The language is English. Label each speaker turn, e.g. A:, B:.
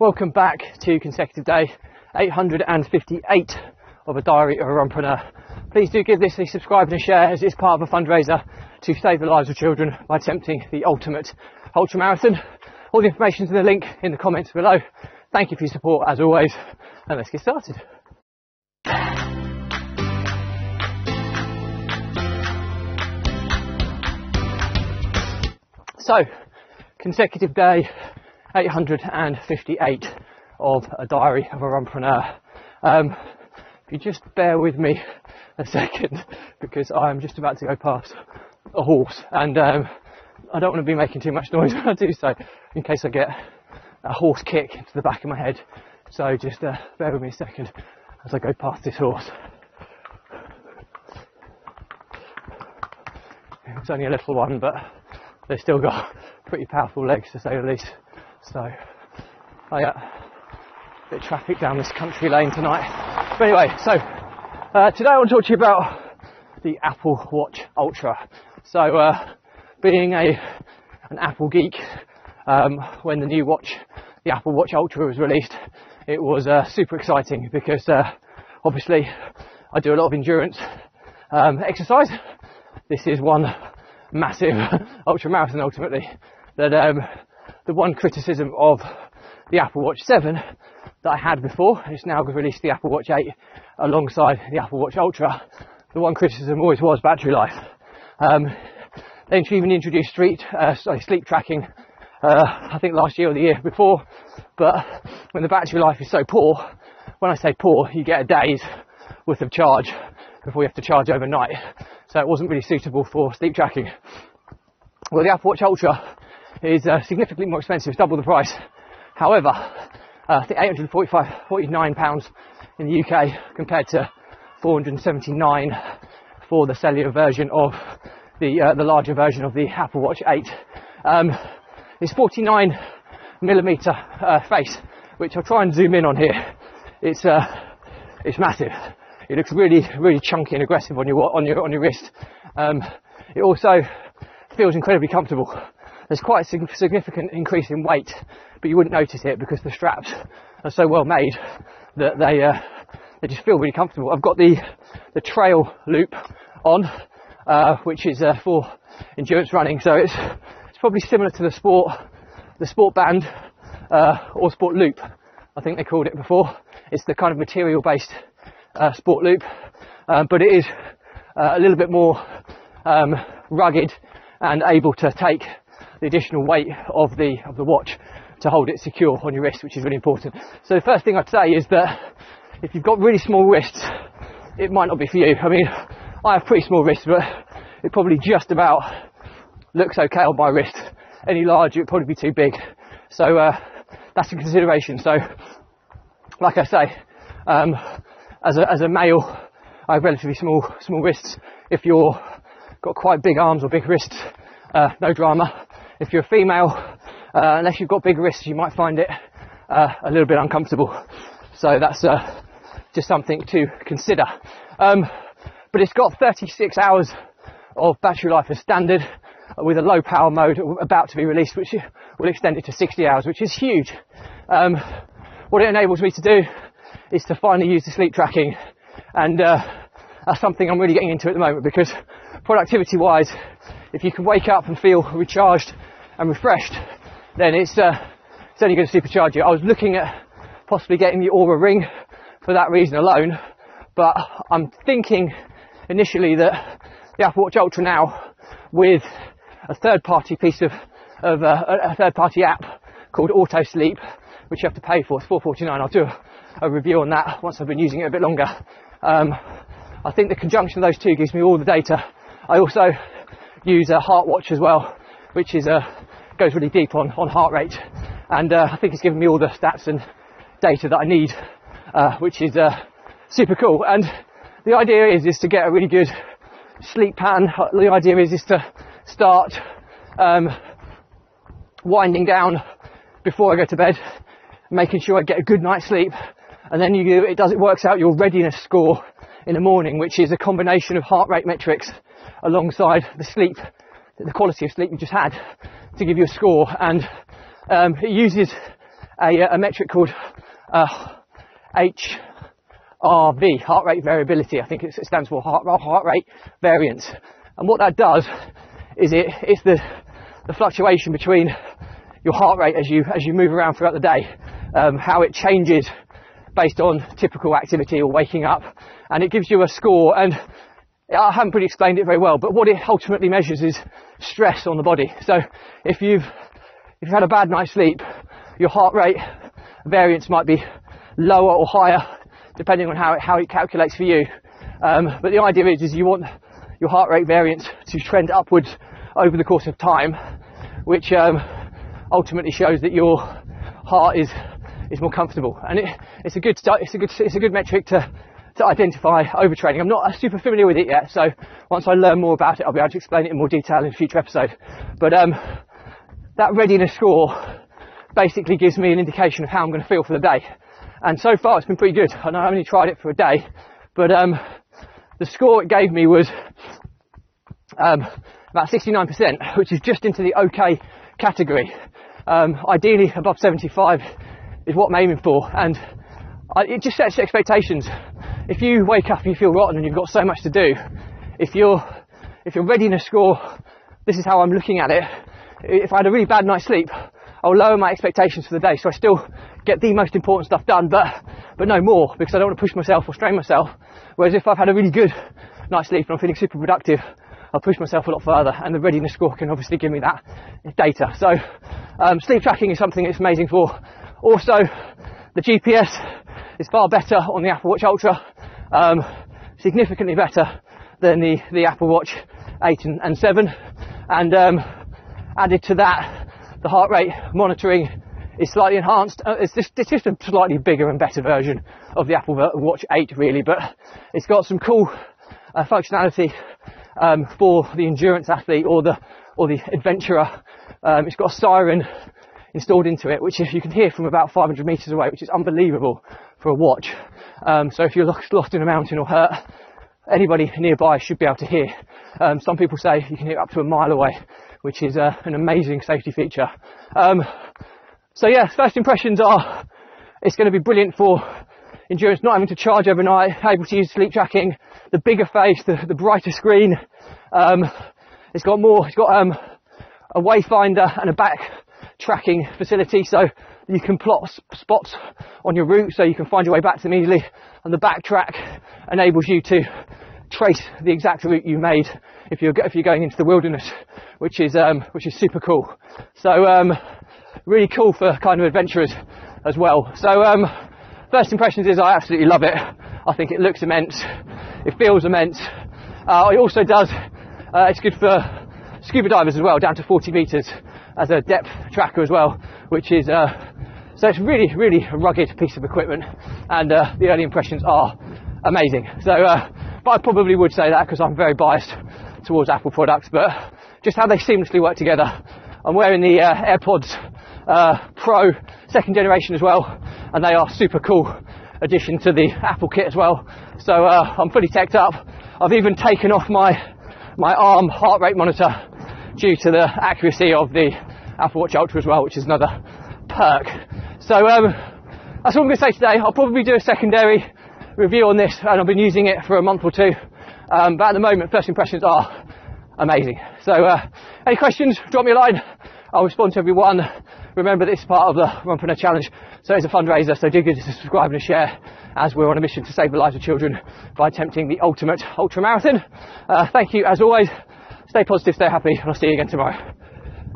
A: Welcome back to consecutive day 858 of a diary of a runpreneur. Please do give this a subscribe and a share as it's part of a fundraiser to save the lives of children by attempting the ultimate ultra marathon. All the information is in the link in the comments below. Thank you for your support as always, and let's get started. So, consecutive day 858 of a diary of a runpreneur. Um, if you just bear with me a second, because I'm just about to go past a horse, and um, I don't want to be making too much noise when I do so, in case I get a horse kick to the back of my head. So just uh, bear with me a second as I go past this horse. It's only a little one, but they've still got pretty powerful legs to say the least. So I got a bit of traffic down this country lane tonight. But anyway, so uh, today I want to talk to you about the Apple Watch Ultra. So uh, being a an Apple geek, um, when the new watch, the Apple Watch Ultra was released, it was uh, super exciting because uh, obviously I do a lot of endurance um, exercise. This is one massive ultra marathon ultimately that um, the one criticism of the Apple Watch 7 that I had before, and it's now released the Apple Watch 8 alongside the Apple Watch Ultra. The one criticism always was battery life. Um, they even introduced street, uh, sorry, sleep tracking, uh, I think last year or the year before, but when the battery life is so poor, when I say poor, you get a day's worth of charge before you have to charge overnight. So it wasn't really suitable for sleep tracking. Well, the Apple Watch Ultra is uh, significantly more expensive, double the price. However, uh, I think 845, 49 pounds in the UK compared to 479 for the cellular version of the uh, the larger version of the Apple Watch 8. Um, it's 49 millimeter uh, face, which I'll try and zoom in on here. It's uh, it's massive. It looks really really chunky and aggressive on your on your on your wrist. Um, it also feels incredibly comfortable there's quite a significant increase in weight, but you wouldn't notice it because the straps are so well made that they uh, they just feel really comfortable. I've got the the trail loop on, uh, which is uh, for endurance running, so it's it's probably similar to the sport the sport band uh, or sport loop. I think they called it before. It's the kind of material based uh, sport loop, um, but it is uh, a little bit more um, rugged and able to take the additional weight of the of the watch to hold it secure on your wrist, which is really important. So the first thing I'd say is that if you've got really small wrists, it might not be for you. I mean, I have pretty small wrists, but it probably just about looks okay on my wrist. Any larger, it'd probably be too big. So uh, that's a consideration. So, like I say, um, as a as a male, I have relatively small small wrists. If you're got quite big arms or big wrists, uh, no drama if you're a female, uh, unless you've got big wrists, you might find it uh, a little bit uncomfortable. So that's uh, just something to consider. Um, but it's got 36 hours of battery life as standard with a low power mode about to be released, which will extend it to 60 hours, which is huge. Um, what it enables me to do is to finally use the sleep tracking, and uh, that's something I'm really getting into at the moment because productivity wise, if you can wake up and feel recharged and refreshed, then it's, uh, it's only going to supercharge you. I was looking at possibly getting the Oura Ring for that reason alone, but I'm thinking initially that the Apple Watch Ultra now with a third party piece of, of uh, a third party app called Auto Sleep, which you have to pay for. It's 4.49. I'll do a, a, review on that once I've been using it a bit longer. Um, I think the conjunction of those two gives me all the data. I also use a HeartWatch as well, which is uh, goes really deep on, on heart rate. And uh, I think it's given me all the stats and data that I need, uh, which is uh, super cool. And the idea is, is to get a really good sleep pattern. The idea is, is to start um, winding down before I go to bed, making sure I get a good night's sleep. And then you, it does, it works out your readiness score in the morning, which is a combination of heart rate metrics alongside the sleep, the quality of sleep you just had to give you a score. And um, it uses a, a metric called uh, HRV, heart rate variability. I think it stands for heart, heart rate variance. And what that does is it, it's the, the fluctuation between your heart rate as you, as you move around throughout the day, um, how it changes based on typical activity or waking up. And it gives you a score and I haven't really explained it very well, but what it ultimately measures is stress on the body. So if you've, if you've had a bad night's sleep, your heart rate variance might be lower or higher depending on how it, how it calculates for you. Um, but the idea is, is you want your heart rate variance to trend upwards over the course of time, which um, ultimately shows that your heart is is more comfortable. And it, it's a good it's a good it's a good metric to to identify overtraining. I'm not super familiar with it yet, so once I learn more about it, I'll be able to explain it in more detail in a future episode. But um, that readiness score basically gives me an indication of how I'm going to feel for the day. And so far, it's been pretty good. I know I only tried it for a day, but um, the score it gave me was um, about 69%, which is just into the okay category. Um, ideally, above 75 is what I'm aiming for, and I, it just sets expectations. If you wake up and you feel rotten and you've got so much to do, if you're if you're ready to score, this is how I'm looking at it. If I had a really bad night's sleep, I'll lower my expectations for the day, so I still get the most important stuff done, but but no more because I don't want to push myself or strain myself. Whereas if I've had a really good night's sleep and I'm feeling super productive, I'll push myself a lot further, and the readiness score can obviously give me that data. So um, sleep tracking is something it's amazing for. Also, the GPS is far better on the Apple Watch Ultra, um, significantly better than the, the Apple Watch 8 and, and 7. And um, added to that, the heart rate monitoring is slightly enhanced. Uh, it's, just, it's just a slightly bigger and better version of the Apple Watch 8 really, but it's got some cool uh, functionality um, for the endurance athlete or the or the adventurer. Um, it's got a siren installed into it, which you can hear from about 500 meters away, which is unbelievable for a watch. Um, so if you're lost in a mountain or hurt, anybody nearby should be able to hear. Um, some people say you can hear up to a mile away, which is uh, an amazing safety feature. Um, so yeah, first impressions are it's going to be brilliant for endurance, not having to charge overnight, able to use sleep tracking, the bigger face, the, the brighter screen. Um, it's got more, it's got um, a wayfinder and a back tracking facility so you can plot spots on your route so you can find your way back to them easily. And the backtrack enables you to trace the exact route you made if you're if you're going into the wilderness which is um, which is super cool. So um, really cool for kind of adventurers as well. So um, first impressions is I absolutely love it. I think it looks immense. It feels immense. Uh, it also does uh, it's good for scuba divers as well down to 40 meters as a depth tracker as well, which is uh, so it's really, really a rugged piece of equipment, and uh, the early impressions are amazing. So, uh, but I probably would say that because I'm very biased towards Apple products, but just how they seamlessly work together. I'm wearing the uh, AirPods uh, Pro second generation as well, and they are super cool addition to the Apple kit as well. So uh, I'm fully teched up. I've even taken off my my arm heart rate monitor due to the accuracy of the Apple Watch Ultra as well, which is another perk. So um, that's what I'm going to say today. I'll probably do a secondary review on this, and I've been using it for a month or two. Um, but at the moment, first impressions are amazing. So, uh, any questions? Drop me a line. I'll respond to everyone. Remember, this is part of the Run for No Challenge, so it's a fundraiser. So do good to subscribe and a share, as we're on a mission to save the lives of children by attempting the ultimate ultra marathon. Uh, thank you, as always. Stay positive, stay happy, and I'll see you again tomorrow.